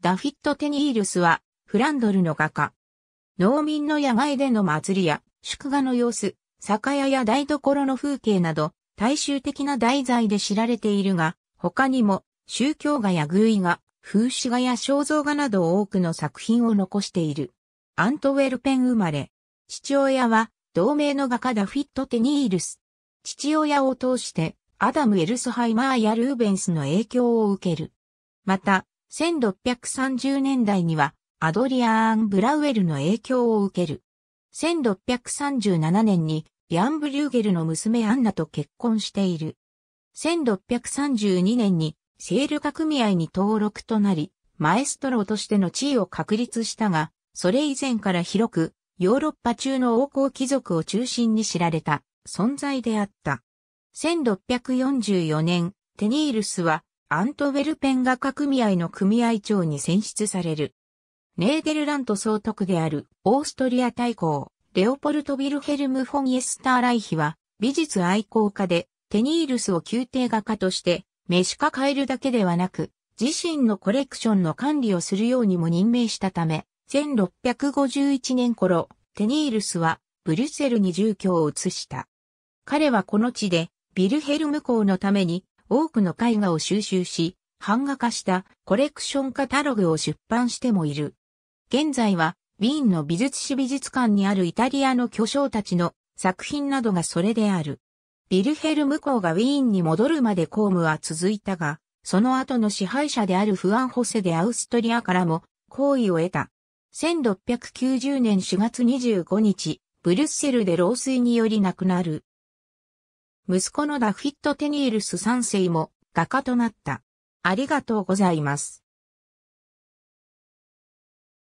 ダフィット・テニールスは、フランドルの画家。農民の野外での祭りや、祝賀の様子、酒屋や台所の風景など、大衆的な題材で知られているが、他にも、宗教画や寓意画、風刺画や肖像画など多くの作品を残している。アントウェルペン生まれ。父親は、同名の画家ダフィット・テニールス。父親を通して、アダム・エルスハイマーやルーベンスの影響を受ける。また、1630年代には、アドリアーン・ブラウエルの影響を受ける。1637年に、ヤン・ブリューゲルの娘アンナと結婚している。1632年に、セール化組合に登録となり、マエストロとしての地位を確立したが、それ以前から広く、ヨーロッパ中の王侯貴族を中心に知られた存在であった。1644年、テニールスはアントウェルペン画家組合の組合長に選出される。ネーデルラント総督であるオーストリア大公、レオポルト・ビルヘルム・フォン・エスターライヒは美術愛好家でテニールスを宮廷画家として名詞化変えるだけではなく自身のコレクションの管理をするようにも任命したため1651年頃テニールスはブリュッセルに住居を移した。彼はこの地でビルヘルム公のために多くの絵画を収集し、版画化したコレクションカタログを出版してもいる。現在は、ウィーンの美術史美術館にあるイタリアの巨匠たちの作品などがそれである。ビルヘルム公がウィーンに戻るまで公務は続いたが、その後の支配者であるフアン・ホセでアウストリアからも好意を得た。1690年4月25日、ブルッセルで老衰により亡くなる。息子のダフィット・テニールス3世も画家となった。ありがとうございます。